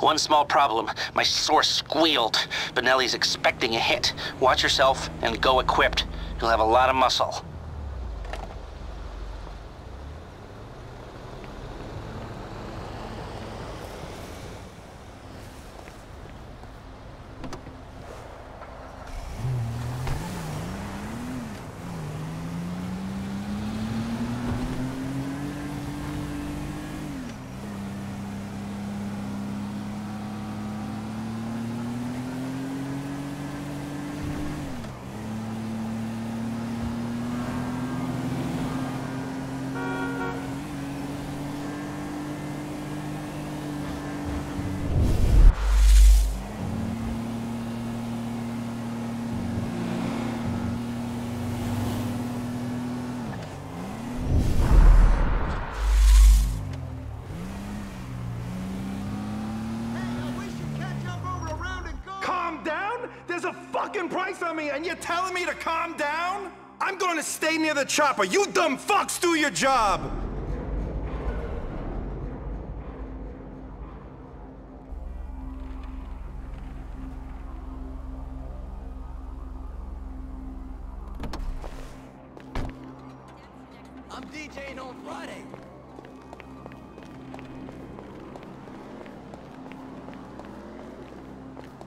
One small problem. My source squealed. Bonelli's expecting a hit. Watch yourself and go equipped. You'll have a lot of muscle. Calm down? There's a fucking price on me, and you're telling me to calm down? I'm going to stay near the chopper. You dumb fucks do your job. I'm DJing on Friday.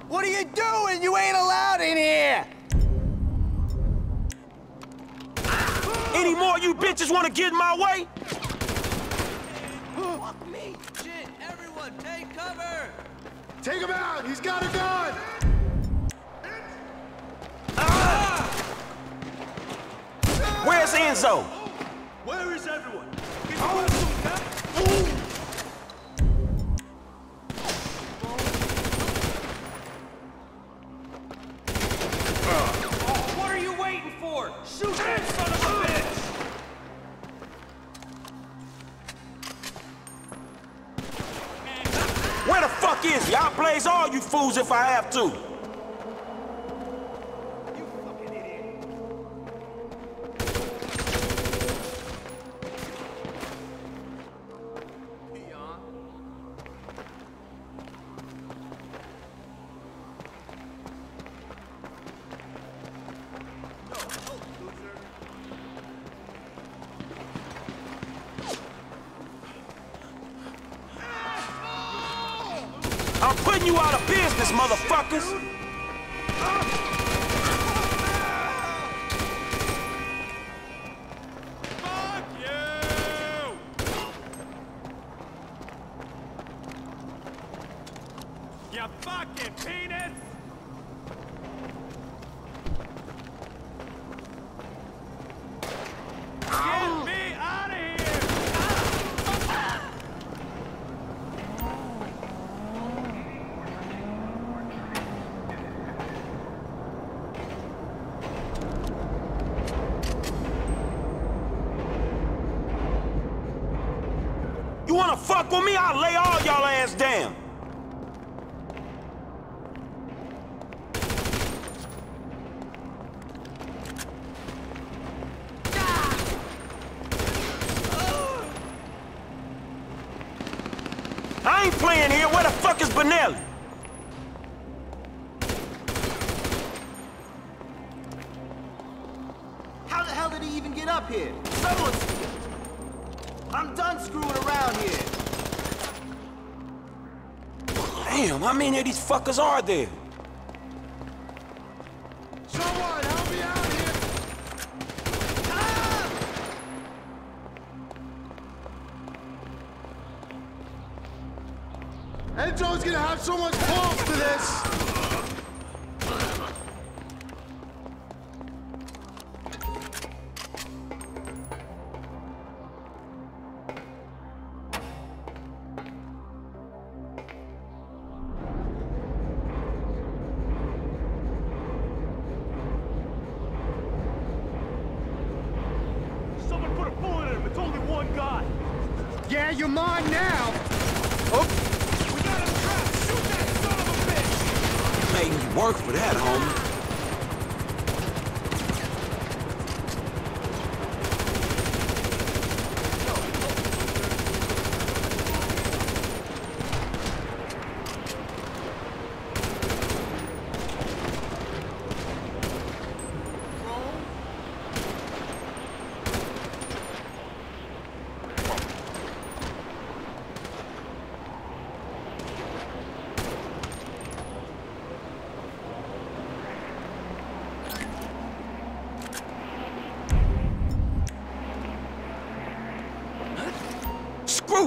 What are you doing? You ain't allowed in here! Any more you bitches want to get in my way? Fuck me! Shit, everyone, take cover! Take him out. He's got a gun. Where's Enzo? Where is everyone? Oh. Is? I'll blaze all you fools if I have to. I'm putting you out of business, motherfuckers! Fuck you! You fucking penis! Get me out of here! You wanna fuck with me? I'll lay all y'all ass down. I ain't playing here. Where the fuck is Bonelli? How the hell did he even get up here? Someone... I'm done screwing around here. Damn, how many of these fuckers are there? Someone help me out here! Ah! Enzo's gonna have so much balls to this! Put a bullet in him. It's only one guy. Yeah, you're mine now. Oh. We got him trapped. Shoot that son of a bitch. Made me work for that, homie.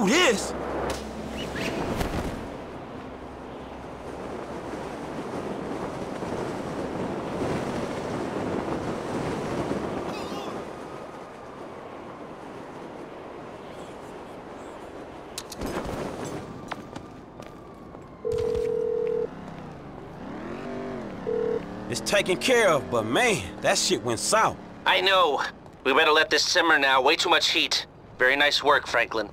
Oh, Screw this! It's taken care of, but man, that shit went south. I know. We better let this simmer now. Way too much heat. Very nice work, Franklin.